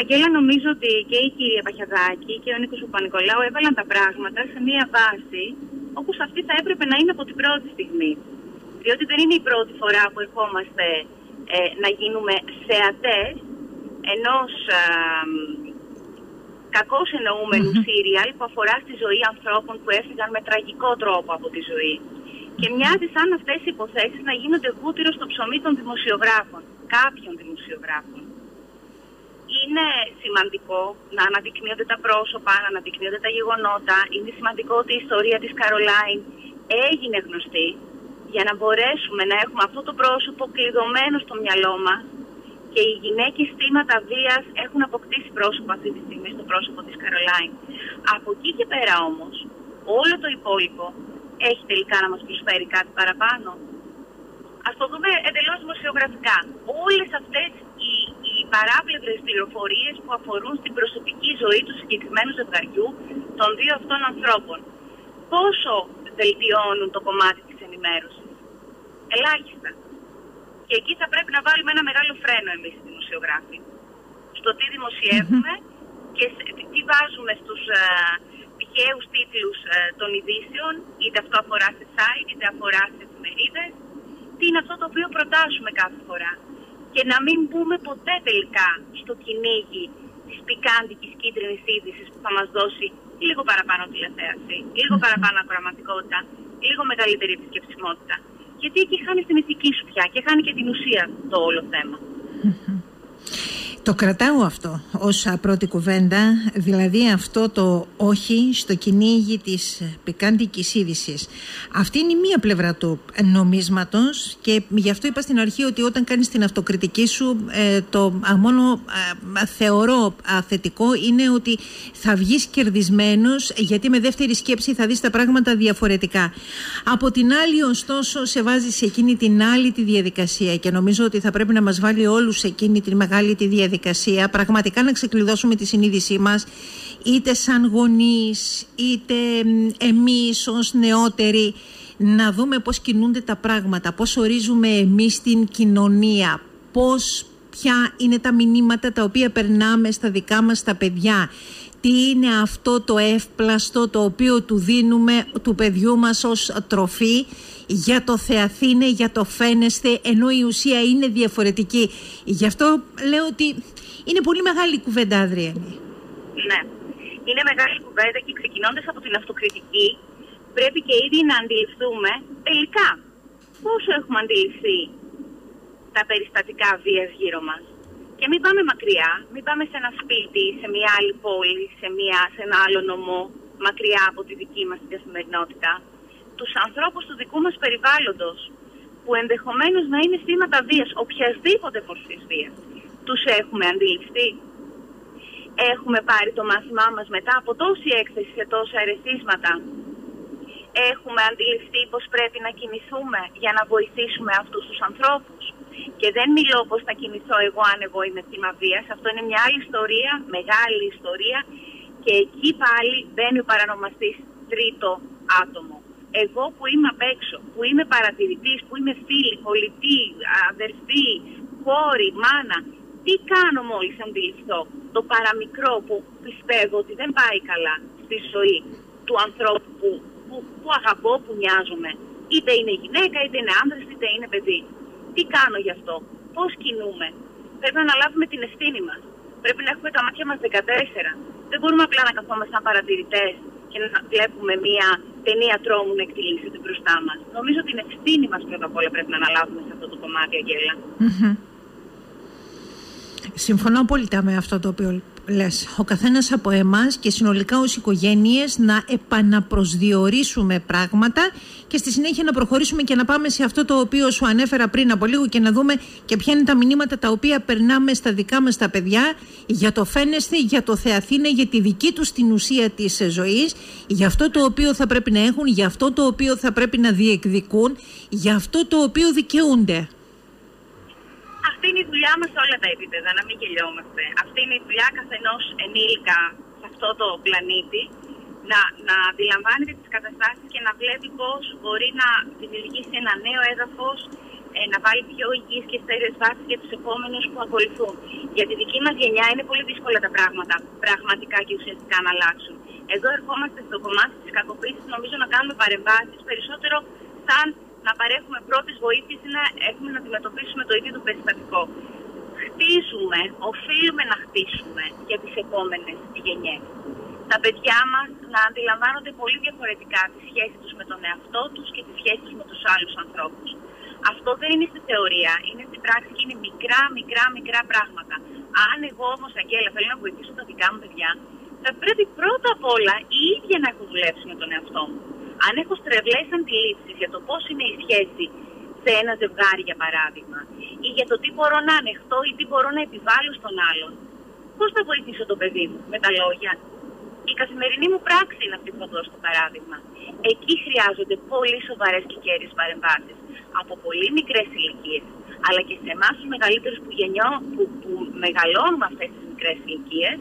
Αγγέλα, νομίζω ότι και η κυρία Παχιαδάκη και ο Νίκος Παπα-Νικολάου έβαλαν τα πράγματα σε μία βάση όπως αυτή θα έπρεπε να είναι από την πρώτη στιγμή. Διότι δεν είναι η πρώτη φορά που ερχόμαστε ε, να γίνουμε θεατές ενός ε, κακώς εννοούμενου σύριαλ που αφορά στη ζωή ανθρώπων που έφυγαν με τραγικό τρόπο από τη ζωή. Και μοιάζει σαν αυτές οι υποθέσεις να γίνονται βούτυρο στο ψωμί των δημοσιογράφων, κάποιων δημοσιογράφων. Είναι σημαντικό να αναδεικνύονται τα πρόσωπα, να αναδεικνύονται τα γεγονότα. Είναι σημαντικό ότι η ιστορία της Καρολάιν έγινε γνωστή για να μπορέσουμε να έχουμε αυτό το πρόσωπο κλειδωμένο στο μυαλό μας και οι γυναίκες θύματα βίας έχουν αποκτήσει πρόσωπο αυτή τη στιγμή στο πρόσωπο της Καρολάιν. Από εκεί και πέρα όμως, όλο το υπόλοιπο έχει τελικά να μας προσφέρει κάτι παραπάνω. Ας το δούμε εντελώς δημοσιογραφικά. Όλες αυτές οι, οι παράπλευρες πληροφορίες που αφορούν στην προσωπική ζωή του συγκεκριμένου ζευγαριού των δύο αυτών ανθρώπων. Πόσο βελτιώνουν το κομμάτι της ενημέρωσης; Ελάχιστα. Και εκεί θα πρέπει να βάλουμε ένα μεγάλο φρένο εμείς οι δημοσιογράφοι. Στο τι δημοσιεύουμε και τι βάζουμε στους ε, τυχαίους τίτλους ε, των ειδήσεων, είτε αυτό αφορά σε site, είτε αφορά σε εφημερίδες, τι είναι αυτό το οποίο προτάσουμε κάθε φορά; Και να μην μπούμε ποτέ τελικά στο κυνήγι της πικάντικης κίτρινης είδησης που θα μας δώσει λίγο παραπάνω τηλεθέαση, λίγο παραπάνω ακροαματικότητα, λίγο μεγαλύτερη επισκεψιμότητα. Γιατί εκεί χάνεις την ηθική σου πια και χάνει και την ουσία το όλο θέμα. Το κρατάω αυτό ως πρώτη κουβέντα, δηλαδή αυτό το όχι στο κυνήγι της πικάντικης είδησης. Αυτή είναι η μία πλευρά του νομίσματος και γι' αυτό είπα στην αρχή ότι όταν κάνεις την αυτοκριτική σου ε, το μόνο θεωρώ θετικό είναι ότι θα βγεις κερδισμένος γιατί με δεύτερη σκέψη θα δεις τα πράγματα διαφορετικά. Από την άλλη ωστόσο σε βάζει σε εκείνη την άλλη τη διαδικασία και νομίζω ότι θα πρέπει να μας βάλει όλους σε εκείνη τη μεγάλη τη διαδικασία διαδικασία πραγματικά να ξεκλειδώσουμε τη συνείδησή μας είτε σαν γονείς είτε εμείς ως νεότεροι να δούμε πώς κινούνται τα πράγματα, πώς ορίζουμε εμείς την κοινωνία, πώς ποια είναι τα μηνύματα τα οποία περνάμε στα δικά μας τα παιδιά τι είναι αυτό το εύπλαστο το οποίο του δίνουμε του παιδιού μας ως τροφή; Για το θεαθήνε, για το φαίνεστε ενώ η ουσία είναι διαφορετική. Γι' αυτό λέω ότι είναι πολύ μεγάλη κουβέντα Αδριανή. Ναι, είναι μεγάλη κουβέντα και ξεκινώντας από την αυτοκριτική πρέπει και ήδη να αντιληφθούμε τελικά πόσο έχουμε αντιληφθεί τα περιστατικά βίας γύρω μας. Και μην πάμε μακριά, μην πάμε σε ένα σπίτι, σε μια άλλη πόλη, σε, μια, σε ένα άλλο νομό, μακριά από τη δική μας την καθημερινότητα. Τους ανθρώπους του δικού μας περιβάλλοντος, που ενδεχομένως να είναι θύματα βίας, οποιασδήποτε μορφής βίας, τους έχουμε αντιληφθεί. Έχουμε πάρει το μάθημά μας μετά από τόση έκθεση σε τόσα ερεθίσματα. Έχουμε αντιληφθεί πως πρέπει να κινηθούμε για να βοηθήσουμε αυτούς τους ανθρώπους. Και δεν μιλώ πως θα κινηθώ εγώ αν εγώ είμαι θύμα βίας. Αυτό είναι μια άλλη ιστορία, μεγάλη ιστορία. Και εκεί πάλι μπαίνει ο παρανομαστής τρίτο άτομο. Εγώ που είμαι απ' έξω, που είμαι παρατηρητής, που είμαι φίλη, πολιτή, αδερφή, κόρη, μάνα, τι κάνω μόλις αντιληφθώ; Το παραμικρό που πιστεύω ότι δεν πάει καλά στη ζωή του ανθρώπου που, που, που αγαπώ, που νοιάζομαι. Είτε είναι γυναίκα, είτε είναι άντρας, είτε είναι παιδί. Τι κάνω γι' αυτό, πώς κινούμε; Πρέπει να αναλάβουμε την ευθύνη μας. Πρέπει να έχουμε τα μάτια μας 14. Δεν μπορούμε απλά να καθόμαστε σαν παρατηρητές και να βλέπουμε μια ταινία τρόμου να εκτελήσεται μπροστά μας. Νομίζω ότι την ευθύνη μας πρώτα απ' όλα πρέπει να αναλάβουμε σε αυτό το κομμάτι, Αγγέλα. Συμφωνώ πολύ με αυτό το οποίο λες. Ο καθένας από εμάς και συνολικά ως οικογένειες να επαναπροσδιορίσουμε πράγματα και στη συνέχεια να προχωρήσουμε και να πάμε σε αυτό το οποίο σου ανέφερα πριν από λίγο και να δούμε και ποια είναι τα μηνύματα τα οποία περνάμε στα δικά μας τα παιδιά για το φαίνεσθε, για το θεαθήνε, για τη δική τους την ουσία της ζωής, για αυτό το οποίο θα πρέπει να έχουν, για αυτό το οποίο θα πρέπει να διεκδικούν, για αυτό το οποίο δικαιούνται αυτή είναι η δουλειά μας σε όλα τα επίπεδα, να μην γελιόμαστε. Αυτή είναι η δουλειά καθενός ενήλικα σε αυτό το πλανήτη, να, να αντιλαμβάνεται τις καταστάσεις και να βλέπει πώς μπορεί να δημιουργήσει ένα νέο έδαφος, ε, να βάλει πιο υγιείς και στέρεες βάσεις για τους επόμενους που ακολουθούν. Για τη δική μας γενιά είναι πολύ δύσκολα τα πράγματα πραγματικά και ουσιαστικά να αλλάξουν. Εδώ ερχόμαστε στο κομμάτι της κακοποίησης νομίζω να κάνουμε παρεμβάσεις περισσότερο σαν να παρέχουμε πρώτες βοήθειες ή να έχουμε να αντιμετωπίσουμε το ίδιο το περιστατικό. Χτίζουμε, οφείλουμε να χτίσουμε για τις επόμενες γενιές. Τα παιδιά μας να αντιλαμβάνονται πολύ διαφορετικά τη σχέση τους με τον εαυτό τους και τη σχέση τους με τους άλλους ανθρώπους. Αυτό δεν είναι στη θεωρία, είναι στην πράξη και είναι μικρά, μικρά, μικρά πράγματα. Αν εγώ όμως, Αγγέλα, θέλω να βοηθήσω τα δικά μου παιδιά, θα πρέπει πρώτα απ' όλα η ίδια να έχω δουλέψει με τον εαυτό μου. Αν έχω στρεβλές αντιλήψεις για το πώς είναι η σχέση σε ένα ζευγάρι, για παράδειγμα, ή για το τι μπορώ να ανεχτώ ή τι μπορώ να επιβάλλω στον άλλον, πώς θα βοηθήσω το παιδί μου με τα λόγια; Η καθημερινή μου πράξη είναι αυτή που θα δώσω το παράδειγμα. Εκεί χρειάζονται πολύ σοβαρές και κέρδιες παρεμβάσεις από πολύ μικρές ηλικίες, αλλά και σε εμάς τους μεγαλύτερους που, που, που μεγαλώνουμε αυτές τις μικρές ηλικίες,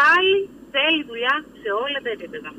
πάλι θέλει δουλειά σε όλα τα επίπεδα.